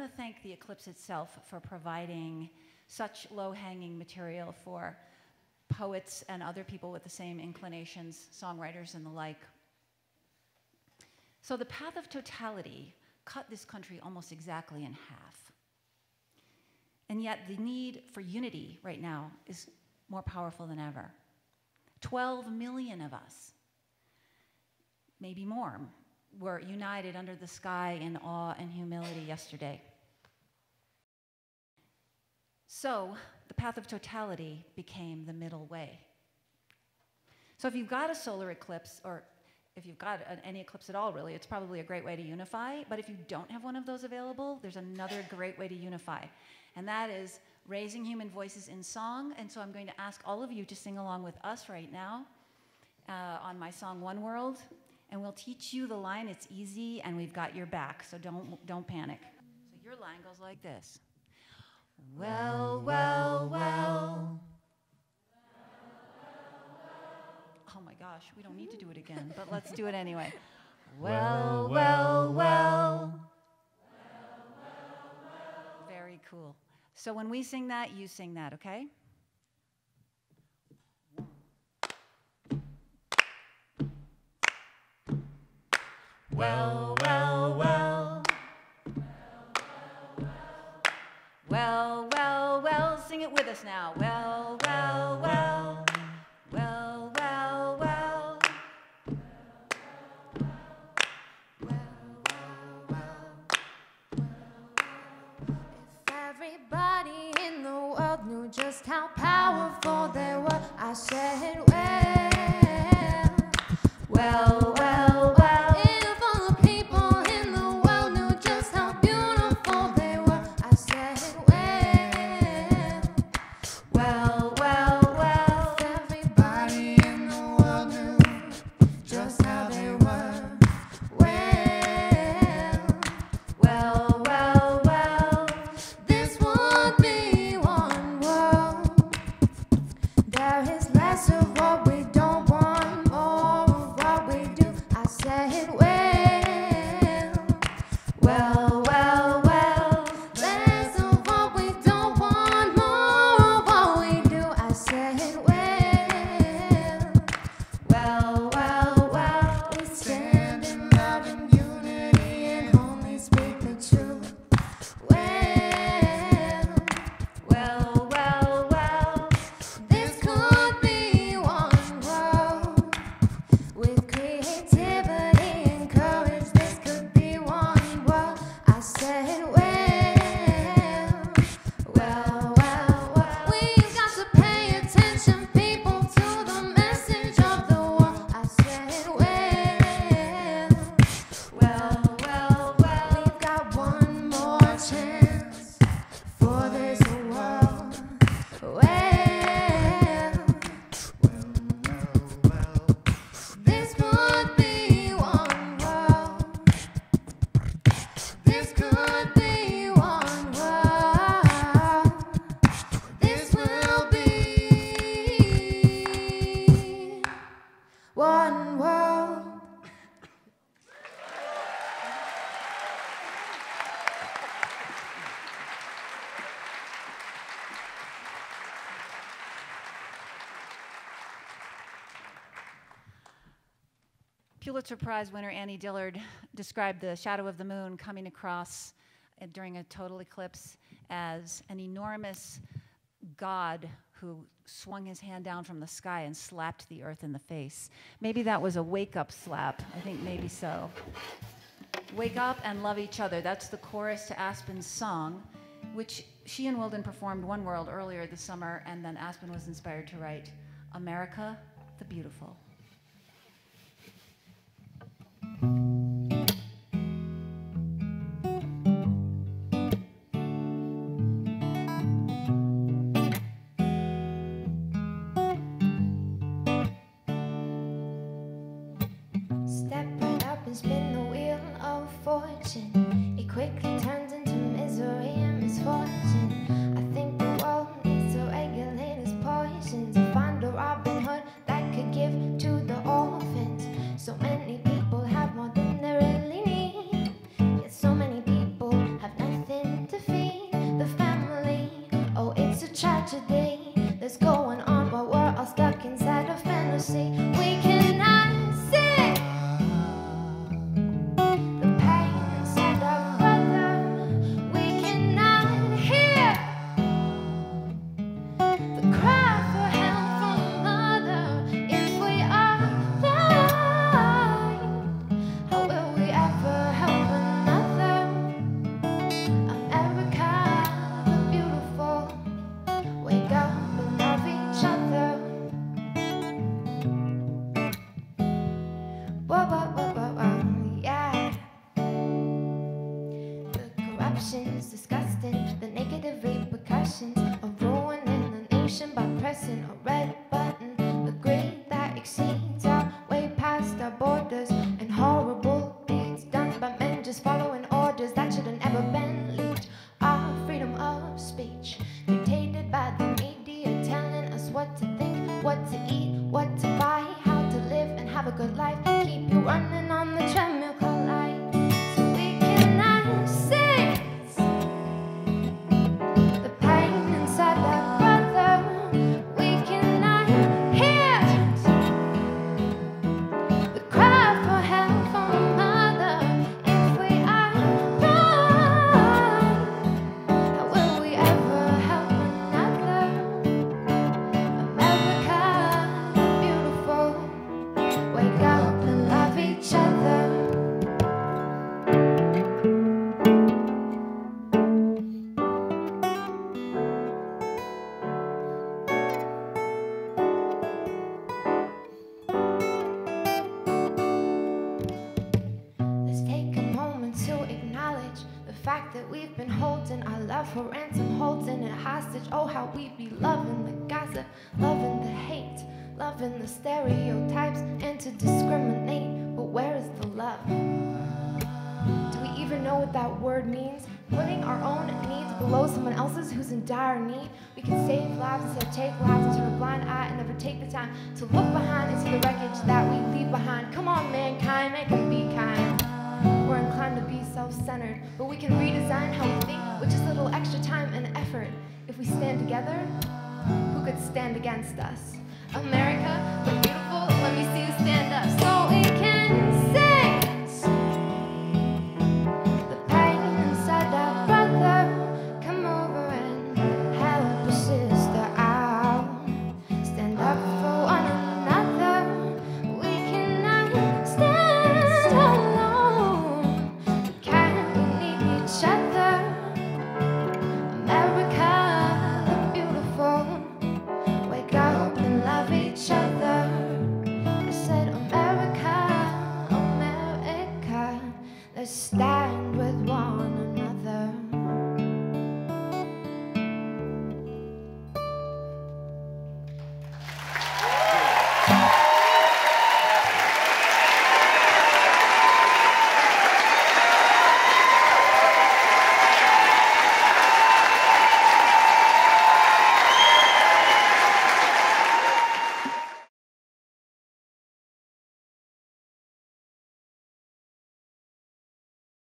Want to thank the eclipse itself for providing such low hanging material for poets and other people with the same inclinations, songwriters and the like. So the path of totality cut this country almost exactly in half. And yet the need for unity right now is more powerful than ever. 12 million of us, maybe more, were united under the sky in awe and humility yesterday. So the path of totality became the middle way. So if you've got a solar eclipse, or if you've got any eclipse at all, really, it's probably a great way to unify. But if you don't have one of those available, there's another great way to unify, and that is raising human voices in song. And so I'm going to ask all of you to sing along with us right now uh, on my song One World, and we'll teach you the line. It's easy, and we've got your back, so don't don't panic. So your line goes like this. Well, well, well. Oh my gosh, we don't need to do it again, but let's do it anyway. Well, well, well. Very cool. So when we sing that, you sing that, okay? Well, well, well. Well, well, well, sing it with us now. Well, well, well. Well, well, well. Everybody in the world knew just how powerful they were, I said, well, well, well, Pulitzer Prize winner Annie Dillard described the shadow of the moon coming across uh, during a total eclipse as an enormous god who swung his hand down from the sky and slapped the earth in the face. Maybe that was a wake up slap. I think maybe so. Wake up and love each other. That's the chorus to Aspen's song, which she and Walden performed One World earlier this summer, and then Aspen was inspired to write America the Beautiful. is going on, but we're all stuck inside a fantasy. For ransom, holding it hostage. Oh, how we be loving the gossip, loving the hate, loving the stereotypes, and to discriminate. But where is the love? Do we even know what that word means? Putting our own needs below someone else's who's in dire need. We can save lives instead of take lives and turn a blind eye and never take the time to look behind and see the wreckage that we leave behind. Come on, mankind, make it be kind. We're inclined to be self centered, but we can redesign how we think with just a little extra time and effort. If we stand together, who could stand against us? America, the beautiful, let me see you stand up.